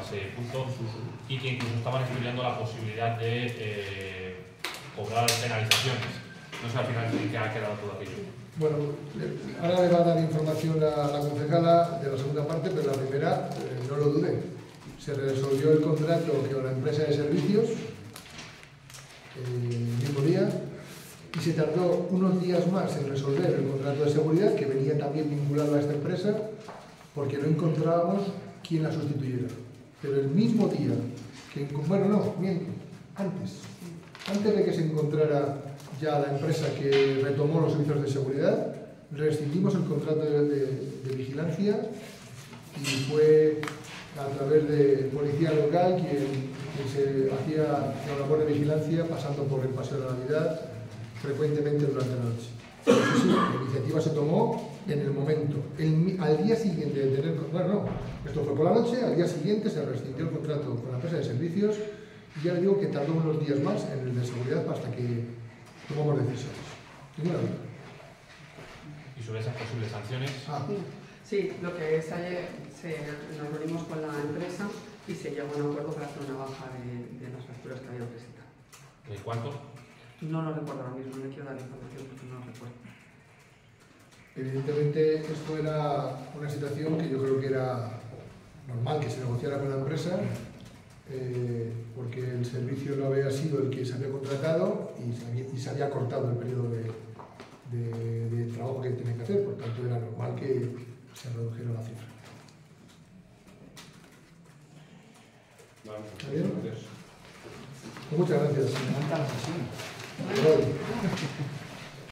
ese punto y que incluso estaban estudiando la posibilidad de eh, cobrar penalizaciones. No sé al final qué ha quedado todo aquello. Bueno, ahora le va a dar información a la concejala de la segunda parte, pero la primera, eh, no lo dudé. Se resolvió el contrato con la empresa de servicios eh, el mismo día y se tardó unos días más en resolver el contrato de seguridad que venía también vinculado a esta empresa porque no encontrábamos quién la sustituyera. Pero el mismo día que, bueno, no, miento, antes, antes de que se encontrara ya la empresa que retomó los servicios de seguridad, rescindimos el contrato de, vigilancia y fue a través de policía local quien, se hacía la labor de vigilancia pasando por el paseo de Navidad frecuentemente durante la noche. Sí, la iniciativa se tomó en el momento. Al día siguiente de tener... Bueno, no, esto fue por la noche, al día siguiente se rescindió el contrato con la empresa de servicios y ya le digo que tardó unos días más en el de seguridad hasta que tomamos decisiones. Ninguna duda. Y sobre esas posibles sanciones, Ah, Sí, lo que es ayer, se, nos reunimos con la empresa y se llegó a un acuerdo para hacer una baja de, de las facturas que habían presentado. ¿de cuánto? No lo recuerdo ahora mismo, no quiero dar información porque no lo recuerdo. Evidentemente esto era una situación que yo creo que era normal que se negociara con la empresa eh, porque el servicio no había sido el que se había contratado y se había, y se había cortado el periodo de, de- de trabajo que tenía que hacer, por tanto era normal que se redujera la cifra. ¿Está bien? Muchas gracias.